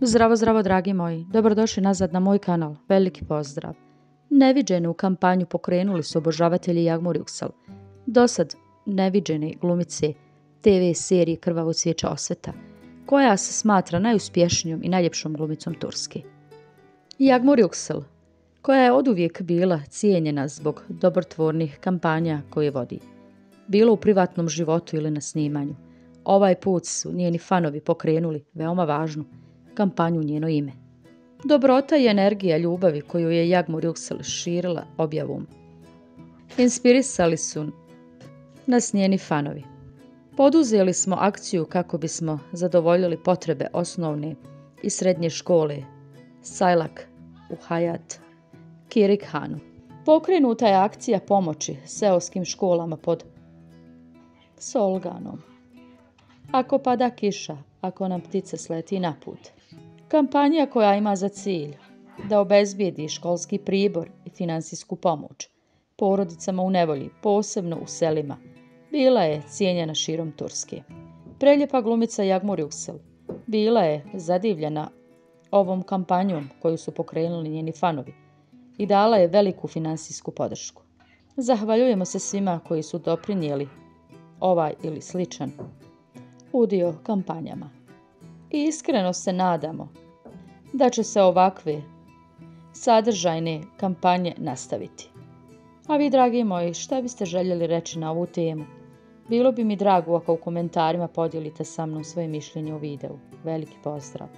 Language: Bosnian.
Zdravo, zdravo, dragi moji. Dobrodošli nazad na moj kanal. Veliki pozdrav. Neviđenu kampanju pokrenuli su obožavatelji Jagmur Juksal. Dosad neviđene glumice TV serije Krvavo cvijeća osveta, koja se smatra najuspješnijom i najljepšom glumicom Turske. Jagmur Juksal, koja je oduvijek bila cijenjena zbog dobrotvornih kampanja koje vodi. Bilo u privatnom životu ili na snimanju. Ovaj put su njeni fanovi pokrenuli veoma važnu kampanju njeno ime. Dobrota i energija ljubavi koju je Jagmur Juxel širila objavom. Inspirisali su nas njeni fanovi. Poduzeli smo akciju kako bismo zadovoljili potrebe osnovne i srednje škole Sajlak u Hayat, Kirik Hanu. Pokrenuta je akcija pomoći seoskim školama pod Solganom. Ako pada kiša, ako nam ptica sleti na put. Kampanja koja ima za cilj da obezbijedi školski pribor i finansijsku pomoć porodicama u nevolji, posebno u selima, bila je cijenjena širom Turske. Preljepa glumica Jagmur Juksel bila je zadivljena ovom kampanjom koju su pokrenuli njeni fanovi i dala je veliku finansijsku podršku. Zahvaljujemo se svima koji su doprinijeli ovaj ili sličan udio kampanjama. I iskreno se nadamo da će se ovakve sadržajne kampanje nastaviti. A vi, dragi moji, šta biste željeli reći na ovu temu? Bilo bi mi drago ako u komentarima podijelite sa mnom svoje mišljenje o videu. Veliki pozdrav!